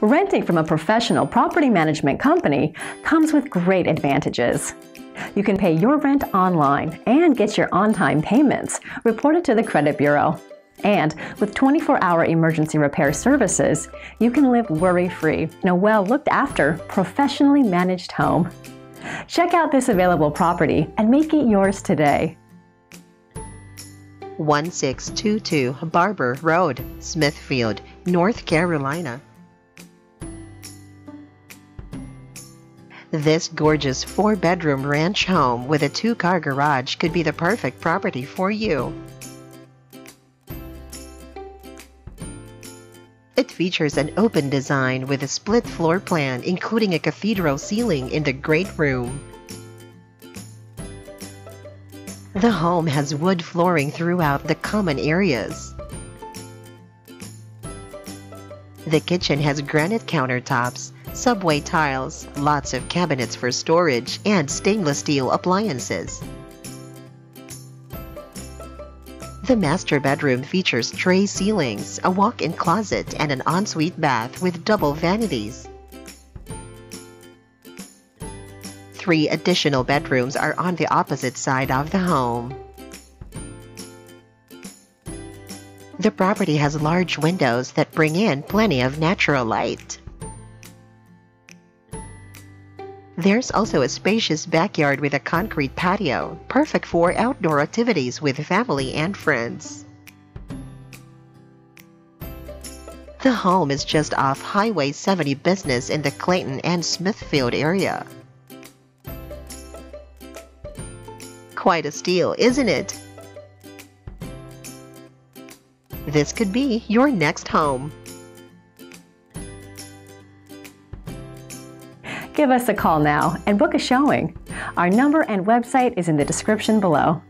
Renting from a professional property management company comes with great advantages. You can pay your rent online and get your on time payments reported to the credit bureau. And with 24 hour emergency repair services, you can live worry free in a well looked after, professionally managed home. Check out this available property and make it yours today. 1622 Barbour Road, Smithfield, North Carolina. This gorgeous four bedroom ranch home with a two car garage could be the perfect property for you. It features an open design with a split floor plan, including a cathedral ceiling in the great room. The home has wood flooring throughout the common areas. The kitchen has granite countertops, subway tiles, lots of cabinets for storage, and stainless steel appliances. The master bedroom features tray ceilings, a walk-in closet, and an ensuite bath with double vanities. Three additional bedrooms are on the opposite side of the home. The property has large windows that bring in plenty of natural light. There's also a spacious backyard with a concrete patio, perfect for outdoor activities with family and friends. The home is just off Highway 70 Business in the Clayton and Smithfield area. Quite a steal, isn't it? This could be your next home. Give us a call now and book a showing. Our number and website is in the description below.